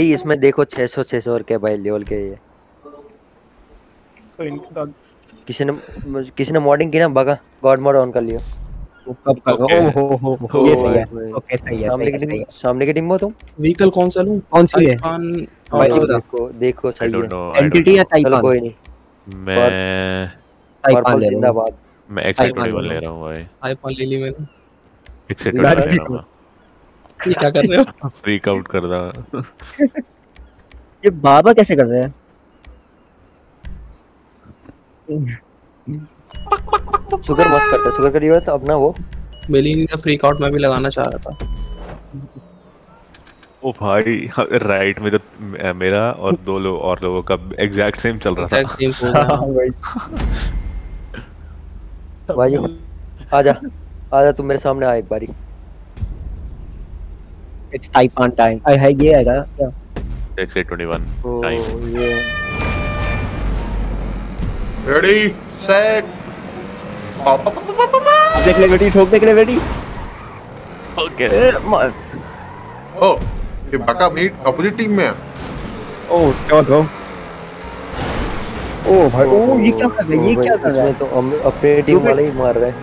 भाई इसमें देखो 600 600 और क्या भाई लेवल के ये। किसी ने किसी ने मॉडिंग की ना? बगा गॉड मोड ऑन कर लियो। वो कब कर. ओ हो? हो हो ये सही है। ओके सही है सामने की टीम सामने की टीम हो तुम? व्हीकल कौन सा लूँ? कौन सी है? भाई बता। देखो देखो सही है। एंटिटी या टाइपान कोई नहीं। मैं टाइपान जिंदाबाद? मैं एक्साइट iPhone ट्वेंटी ले रहा हूँ भाई। आईफोन ले ली मैंने। एक्साइट यार, ले रहा हूँ। ये क्या कर रहे हो? फ्रीक आउट कर रहा ये बाबा कैसे कर रहे हैं? शुगर मस्त करता है शुगर करी हुआ तो अपना वो। बेलिन का फ्रीक आउट मैं भी लगाना चाह रहा था। ओ भाई राइट में जो मेरा और दो लोग और लोगों का एग्जैक्ट सेम चल रहा था। Pose है। हाँ, वही। भाई आजा आजा तू मेरे सामने आ एक बारी। इट्स टाइपान टाइम आई है ये आएगा क्या excite twenty one oh time ये रेडी सेट देख ले बेटी ठोक देख ले बेटी ओके ओ ये बका मीट अपोजिट टीम में है। ओ क्या ब्रो ओ भाई ओ ये क्या कर रहा है? ये क्या कर रहा है? तो हम अपने टीम वाले ही मार रहे हैं।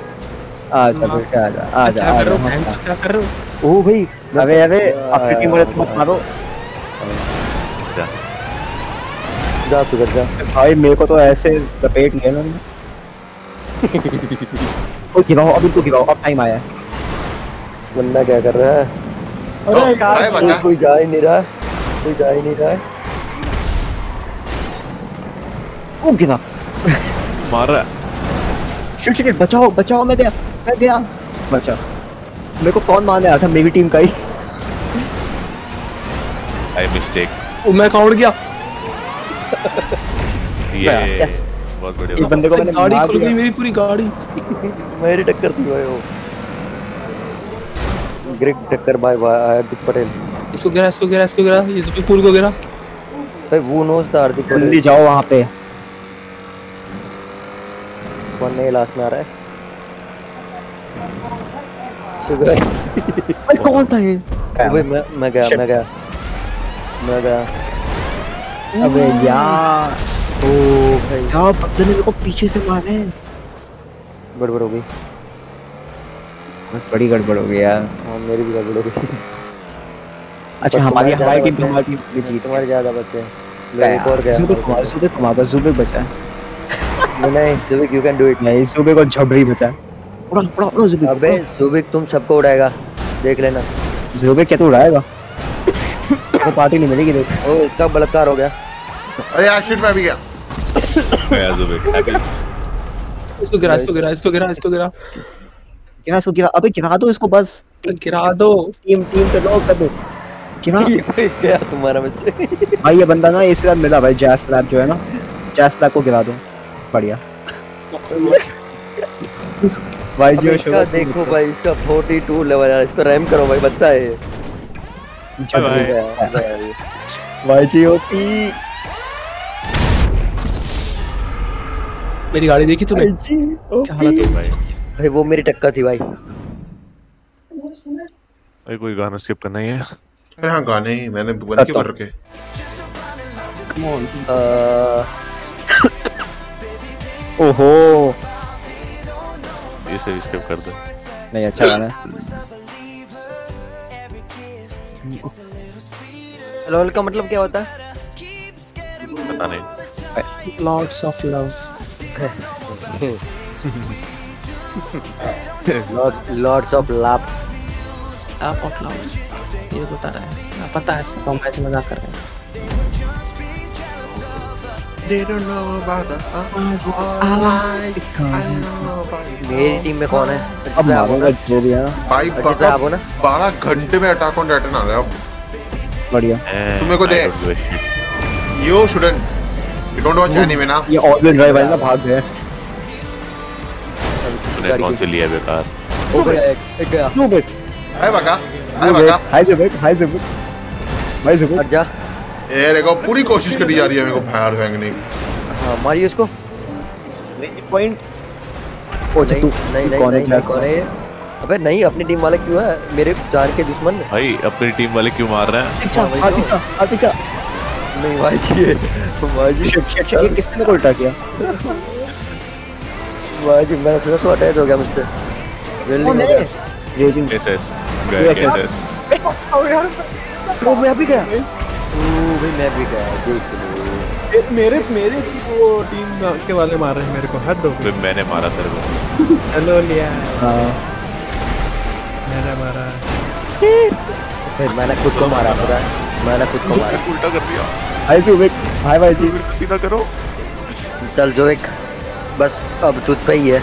आजा बेटा रहे हो आजा बहन क्या कर रहे हो? ओ भाई अबे अबे अपनी टीम वाले तुम मारो। जा। शुगर जा। भाई मेरे को तो ऐसे लपेट लिया ना ओ गिराओ अभी तो गिराओ अब टाइम आया। है बंदा क्या कर रहा है? ओ, हाय कोई जा ही नहीं रहा कोई जा ही नहीं रहा। है ओ गिरा। मार रहा है। शिट शिट बचाओ बचाओ मैं गया मैं गया। बचा। मेरे को कौन मारने आया था? मेरी टीम का ही। आई मिस्टेक ओ मैं काउंट गया ये Yes. बहुत इस बढ़िया बंदे को मैंने गाड़ी खुल गई मेरी पूरी गाड़ी। मेरी टक्कर थी भाई वो। ग्रेट टक्कर बाय हार्दिक पटेल। इसको गिरा इसको गिरा इसको गिरा ये जुटी पूल को गिरा। भाई वो नोज़ था हार्दिक जल्दी जाओ वहाँ पे। कौन नहीं लास्ट में आ रहा है? अरे कौन था ये भाई मैं मैं गया मैं गया मैं गया अबे यार ओ भाई यार बंदे ने मेरे को पीछे से मारा है गड़बड़ हो गई बहुत बड़ी गड़बड़ हो गई यार हाँ मेरी भी गड़बड़ हो गई अच्छा हमारी हमारी टीम तो हमारी टीम जीत तुम्हारे ज़्यादा बच्चे हैं मैं एक और गया जुबे कुमार जुबे कुमार बस जुबे बचा है नहीं, नहीं सुबिक यू कैन डू इट नहीं जुबे को झबरी बचा है उड़ा उड़ा उड़ा जुबे अबे सुबिक तुम सबको उड़ाएगा। देख लेना। जुबे क्या तू उड़ाएगा? वो पार्टी नहीं मिलेगी देख। ओ इसका बलात्कार हो गया। अरे यार मैं भी गया। गया जुबे हैप्पी इसको गिरा इसको गिरा इसको गिरा इसको गिरा। गिरा इसको गिरा। अबे गिरा दो इसको बस। गिरा दो। टीम टीम पे लॉक कर दो। गिरा। गया तुम्हारा बच्चे? भाई ये बंदा ना इसके साथ मिला भाई जैस लैब जो है ना जैस लैब को गिरा दो। बढ़िया। भाई जो इसका देखो भाई इसका 42 लेवल है इसको रैम करो भाई बच्चा है ये। भाई। जी ओपी मेरी गाड़ी देखी तूने? क्या हालत हो भाई? भाई वो मेरी टक्कर थी भाई। भाई कोई गाना स्किप करना ही है? अरे हाँ गाने ही मैंने बंद क्यों कर रखे। अ, ओहो। इसे स्किप कर दो। नहीं अच्छा गाना है। लोल का मतलब क्या होता है? पता नहीं। Lords of love lords of लाभ आप ऑफ़ लव ये बता रहा है। हाँ, पता है इसको हम ऐसे मज़ाक कर रहे हैं। मेरी टीम में कौन है? अब हो मारूँगा जो भी है। भाई हो ना? बारह घंटे में अटैक ऑन टाइटन आ रहा है अब। बढ़िया। तुम मेरे को दे। You shouldn't you don't watch anime ना? ये ऑल व्हील ड्राइव है ना भाग गए सुने कौन से लिया बेकार? हो गया एक एक गया। नो बिट हाय बका हाय बका हाय जुबिट हाय जुबिट भाई जुबिट हट जा। ये देखो पूरी कोशिश करी जा रही है मेरे को फायर फेंकने की हाँ मारिए उसको पॉइंट ओ नहीं नहीं नहीं कौन है नहीं कौन है अबे नहीं अपनी टीम वाले क्यों है? मेरे जान के दुश्मन। भाई अपनी टीम वाले क्यों मार रहे हैं? आतिका आतिका। नहीं भाई जी ये- भाई जी शिट शिट शिट ये किसने मेरे को उल्टा किया? भाई जी मैंने सोचा तो अटैच हो गया मुझसे। हो गया। Raising SS. एसएस वो मैं अभी गया। ओ भाई मैं भी गया देख मेरे मेरे वो टीम के वाले मार रहे हैं मेरे को हद हो गई। मैंने मारा तेरे को। हेलो लिया। हाँ। मैंने मारा। फिर मैंने खुद को मारा पता है? मैंने खुद को मारा। उल्टा कर दिया। भाई जी विक हाय भाई जी। सीधा करो। चल जो एक बस अब तुझ पे ही है।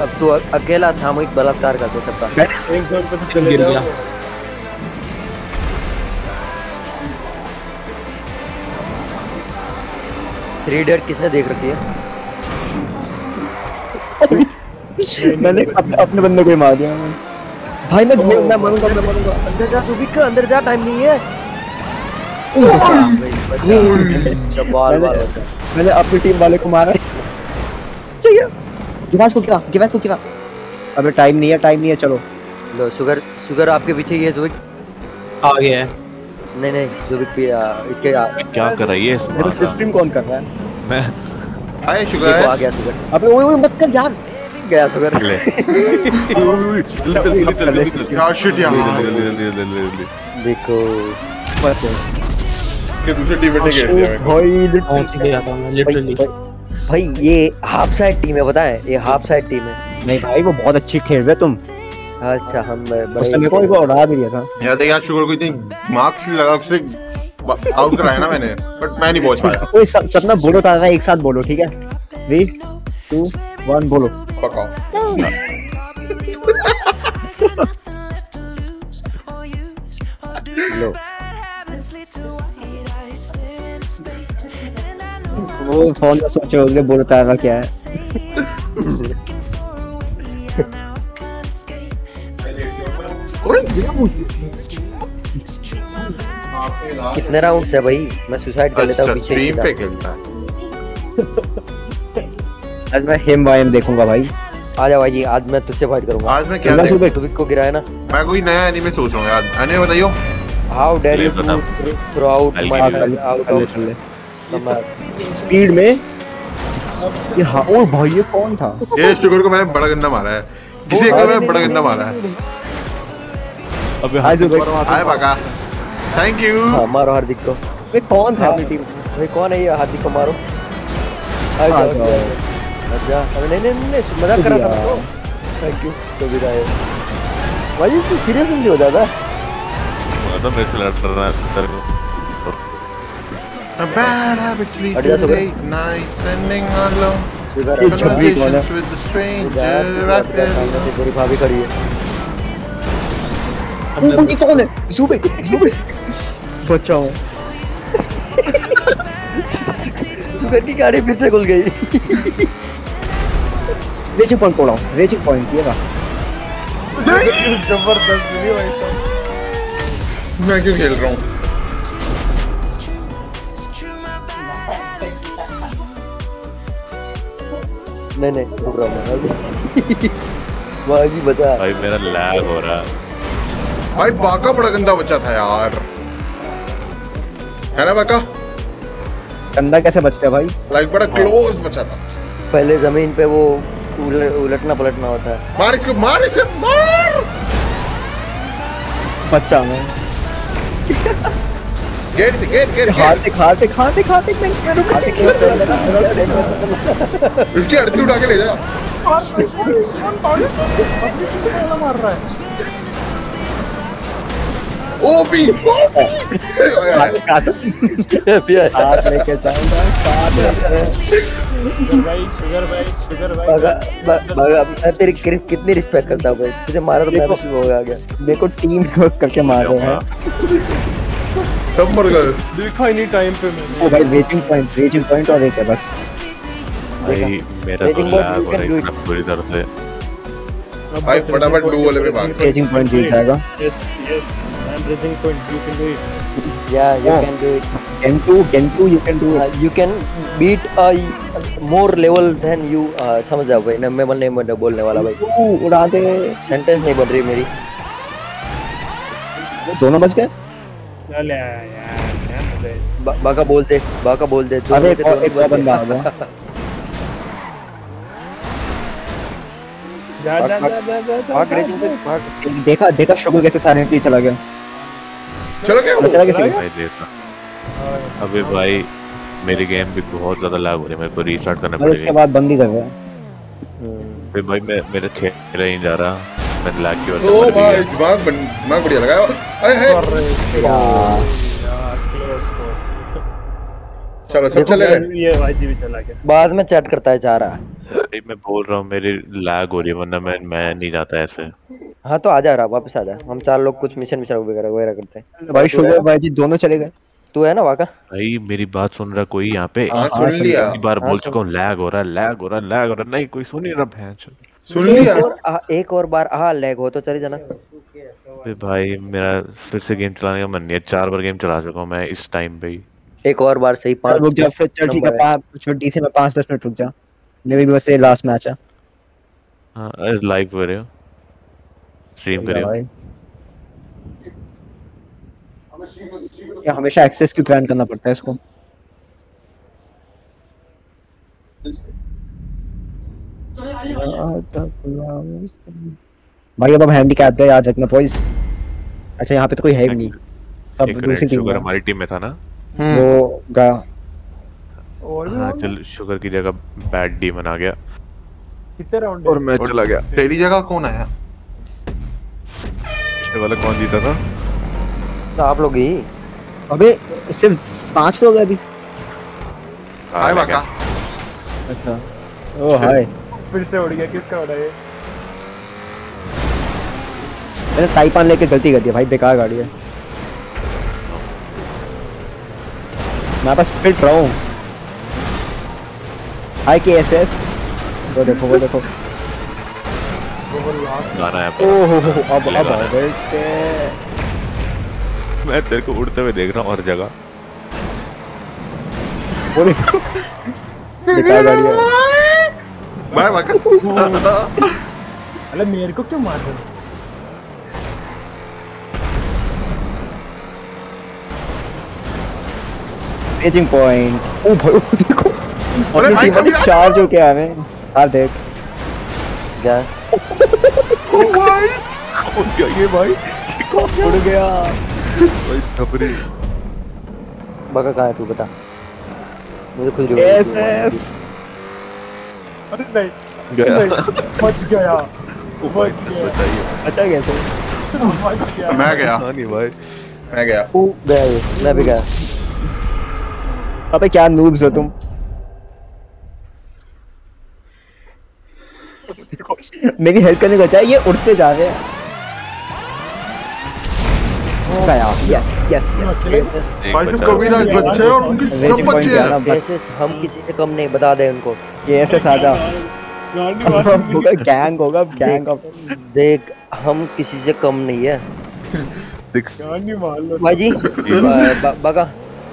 अब तू अकेला सामूहिक बलात्कार कर दे सबका एक जोन पे तो चले गिर गया। थ्री इडियट किसने देख रखी है? मैंने अपने, अपने बंदे को ही मार दिया। भाई मैं मैं मैं मरूँगा मैं मरूँगा अंदर जा तू भी का अंदर जा टाइम नहीं है। मैंने मैंने अपनी टीम वाले को मारा। चाहिए गिवास को गिरा गिवास को गिरा। अबे टाइम नहीं है टाइम नहीं है चलो। लो शुगर शुगर आपके पीछे ही है आ गया है। नहीं नहीं जुबिक भी इसके क्या कर रही है इस मेरा स्लिप स्ट्रीम कौन कर रहा है? मैं हाय देखो आ गया शुगर। अबे ओए ओए मत कर यार। गया शुगर। ले। यार शिट यार जल्दी जल्दी जल्दी जल्दी देखो बस इसके दूसरे टीम में घेर दिया भाई पहुँच गया था मैं लिटरली भाई, भाई ये हाफ़ साइड टीम है पता है? ये हाफ़ साइड टीम है। नहीं भाई वो बहुत अच्छी खेल रहे तुम। अच्छा हम उसने मेरे को एक उड़ा भी दिया था। यार देख यार शुगर को इतनी मार्क्स लगा उससे आउट कराया ना मैंने बट मैं नहीं पहुँच पाया। ओए सब सपना बोलो तारा एक साथ बोलो ठीक है? थ्री टू वन बोलो। पकाओ। लो। वो फ़ोन में सोचे होंगे बोलो तारा क्या है। कितने राउंड्स है भाई? मैं सुसाइड कर लेता हूँ अच्छा पीछे टीम पे खेलता आज मैं हिम वायम देखूँगा भाई। आ जा भाई जी आज मैं तुझसे फाइट करूँगा। आज मैं क्या देखूँ? सुबह सुबिक को गिराया ना। मैं कोई नया एनीमे सोच रहा हूँ यार। एनीमे बताइयो। हाउ डेयर यू बता। Throw out my out of. Speed में? ये हाँ ओ भाई ये कौन था? ये शुगर को मैंने बड़ा गंदा मारा है। किसी को मैंने बड़ा गंदा मारा है। अबे हाय सुबह हाय पका थैंक यू हाँ मारो हार्दिक को। ये कौन था अपनी टीम भाई कौन है ये? हार्दिक को मारो। अच्छा अबे नहीं नहीं नहीं मज़ाक कर रहा था तो। थैंक यू तो विदाई भाई तू सीरियस नहीं हो जाता तो मेरे से लड़ रहा है तेरे को। A bad habit sleeps late night, spending alone. Conversations with the stranger. I feel भाभी खड़ी है। है सुबह बचाओ सुगर की गाड़ी फिर से खुल गई रेचिंग पॉइंट कोड़ा रेचिंग पॉइंट ये बस ज़बरदस्त वीडियो भाई साहब मैं क्यों खेल रहा हूँ नहीं नहीं रुक रहा हूँ मैं बचा भाई मेरा लैग हो रहा है भाई बाका बड़ा गंदा बच्चा था यार। है ना बाका? कंधा कैसे बच गया भाई? लाइक बड़ा क्लोज बच्चा था। पहले ज़मीन पे वो उलटना पलटना होता है। मार इसको मार इसे मार! बच्चा मैं। गेट से गेट गेट खाते खाते खाते खाते खाते इसकी अड़ती उठा के ले जा। OP OP. हाथ लेके जाऊँगा साथ भाई शुगर भाई शुगर भाई भगा भ- भगा मैं तेरी कितनी रिस्पेक्ट करता हूँ भाई। तुझे मारा तो मैं भी शुरू हो गया को टीम वर्क करके मार रहे हैं। सब मर गए। देखा ही नहीं टाइम पे मैंने। ओ भाई रेचिंग पॉइंट रेचिंग पॉइंट और एक है बस। भाई मेरा तो लैग हो रहा है इतना पूरी तरह से। भाई फटाफट point वाले पे भाग। रेचिंग पॉइंट जीत जाएगा। Yes, yes. I'm rating point. You can do it. Yeah, you Yeah. can do it. Gentu, Gentu, you can do Uh, you can beat a more level than you uh, समझ जाओ भाई ना मैं नहीं मैं बोलने वाला भाई तू उड़ा दे सेंटेंस नहीं बन रही मेरी दोनों बच गए चल यार है। बाका बोल दे बाका बोल दे अरे एक और एक और बंदा आ गया जा जा भाग, जा जा जा जा भाग पे भाग देखा देखा शुगर कैसे साइलेंटली चला गया चलो गया वो? चला कैसे भाई देखा अबे भाई मेरी गेम भी बहुत ज़्यादा लैग हो रही है मेरे को रीस्टार्ट करना पड़ेगा। इसके बाद बंद ही कर गया हम्म, अबे भाई मैं मेरा खेल नहीं जा रहा मैं लैग की वजह से ओ भाई दिमाग दिमाग बढ़िया लगाया। अरे है यार यार क्लोज स्कोर चलो सब चले गए? ये भाई जी भी चला गया बाद में चैट करता है चाह रहा भाई मैं बोल रहा हूँ मेरी लैग हो रही है वरना मैं मैं नहीं जाता ऐसे। हाँ तो आ जा रहा वापस आ जा। हम चार लोग कुछ मिशन मिशन वगैरह वगैरह करते हैं। भाई शुगर भाई जी दोनों चले गए। तू है ना वाका भाई मेरी बात सुन रहा कोई यहाँ पे? हाँ हाँ, सुन लिया। इतनी बार हाँ, बोल चुका हूँ लैग हो रहा है लैग हो रहा है लैग हो रहा। है नहीं कोई सुन ही रहा भैंस। सुन एक लिया एक और बार आ लैग हो तो चले जाना। भाई मेरा फिर से गेम चलाने का मन नहीं है। चार बार गेम चला चुका हूँ मैं इस टाइम पे ही। एक और बार सही पाँच रुक जा फिर चल ठीक है पाँच मिनट डीसी में पाँच दस मिनट रुक जा। मेरे भी बस ये लास्ट मैच है। हाँ लाइव कर रहे हो। स्ट्रीम करियो भाई। ये हमेशा एक्सेस क्यों ग्रांट करना पड़ता है इसको? भाई अब हम हैंडीकैप गए याद रखना बॉयज़ अच्छा यहाँ पे तो कोई है भी नहीं। सब दूसरी टीम हमारी टीम में था ना? वो गया और हाँ चल शुगर की जगह बैड डीमन आ गया। कितने राउंड और मैं चला गया। तेरी जगह कौन आया? पिछले वाला कौन जीता था? तो आप लोग ही। अबे सिर्फ़ पाँच लोग हैं अभी। हाय बाका अच्छा। ओ हाय। फिर से उड़ गया किसका उड़ा ये? मैंने टाइपान लेके गलती कर दिया भाई बेकार गाड़ी है। मैं बस फिट रहा हूँ। हाय के एस एस वो देखो वो देखो। गाना है ओ हो। हो अब अब मैं तेरे को उड़ते हुए देख रहा हूँ हर जगह। वो देखो। बेकार गाड़ी है। बाय अरे मेरे को क्यों मार रहे हो? रेजिंग पॉइंट ओ भाई वो देखो। अरे अपनी भाई, टीम अभी- चार जो क्या है। यार देख। क्या? कौन क्या ये भाई? उड़ गया। भाई थपरी। बाका कहाँ है तू बता। मुझे खुद एस एस। अरे नहीं गया। बच गया। बच गया। अच्छा कैसे मैं गया। नहीं भाई। मैं गया। तू गया मैं भी गया। अबे क्या नूब्स हो तुम? मेरी हेल्प करने को चाहिए ये उड़ते जा रहे हैं। गया यस यस यस भाई बचा सिर्फ़ बच्चे और उनके सब बच्चे हैं। बस हम किसी से कम नहीं बता दे उनको। के एस एस आजा गाड़ी मार होगा गैंग होगा गैंग ऑफ़ देख हम किसी से कम नहीं है। भाई जी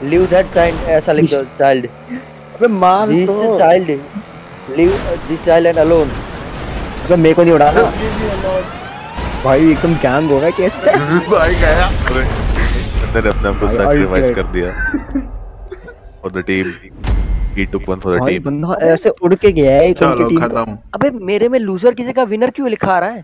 लीव दैट चाइल्ड ऐसा लिख दो चाइल्ड अबे मार this child leave this child and alone अबे मेरे को नहीं उड़ा ना Leave me alone. भाई एकदम गैंग होगा कैसे भाई गया। अरे ने अपने आप को सैक्रिफाइस कर दिया। For the team he took one for the भाई टीम बंदा ऐसे उड़ के गया है एक चलो टीम खत्म। अबे मेरे में लूजर की जगह विनर क्यों लिखा आ रहा है?